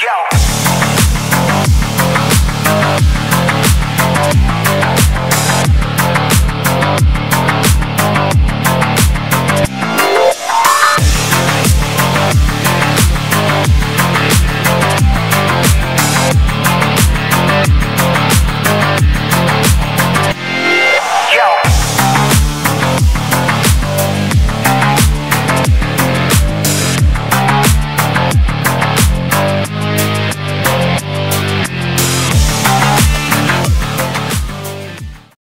Yo.